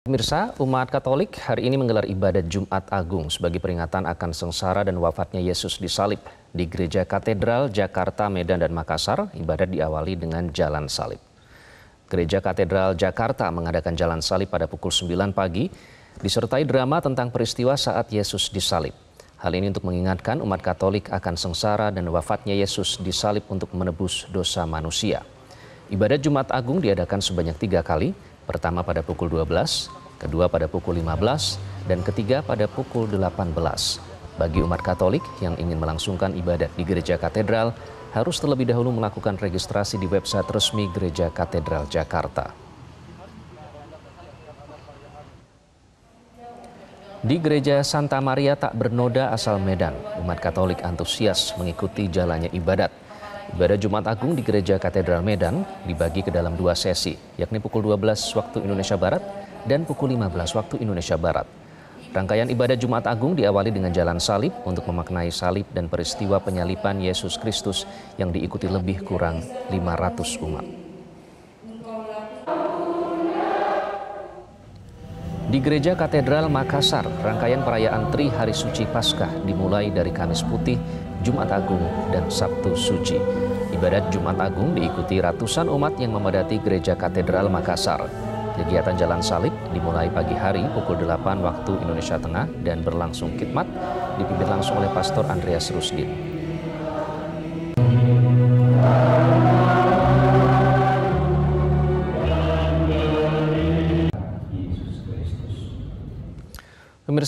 Pemirsa, umat Katolik hari ini menggelar ibadat Jumat Agung sebagai peringatan akan sengsara dan wafatnya Yesus di salib. Di Gereja Katedral Jakarta, Medan, dan Makassar, ibadat diawali dengan jalan salib. Gereja Katedral Jakarta mengadakan jalan salib pada pukul 9 pagi, disertai drama tentang peristiwa saat Yesus disalib. Hal ini untuk mengingatkan umat Katolik akan sengsara dan wafatnya Yesus disalib untuk menebus dosa manusia. Ibadat Jumat Agung diadakan sebanyak tiga kali, pertama pada pukul 12, kedua pada pukul 15, dan ketiga pada pukul 18. Bagi umat Katolik yang ingin melangsungkan ibadat di Gereja Katedral, harus terlebih dahulu melakukan registrasi di website resmi Gereja Katedral Jakarta. Di Gereja Santa Maria Tak Bernoda asal Medan, umat Katolik antusias mengikuti jalannya ibadat. Ibadah Jumat Agung di Gereja Katedral Medan dibagi ke dalam dua sesi, yakni pukul 12 waktu Indonesia Barat dan pukul 15 waktu Indonesia Barat. Rangkaian ibadah Jumat Agung diawali dengan jalan salib untuk memaknai salib dan peristiwa penyalipan Yesus Kristus yang diikuti lebih kurang 500 umat. Di Gereja Katedral Makassar, rangkaian perayaan Tri Hari Suci Paskah dimulai dari Kamis Putih, Jumat Agung, dan Sabtu Suci. Ibadat Jumat Agung diikuti ratusan umat yang memadati Gereja Katedral Makassar. Kegiatan Jalan Salib dimulai pagi hari pukul 8 waktu Indonesia Tengah dan berlangsung khidmat dipimpin langsung oleh Pastor Andreas Rusdin. Pemirsa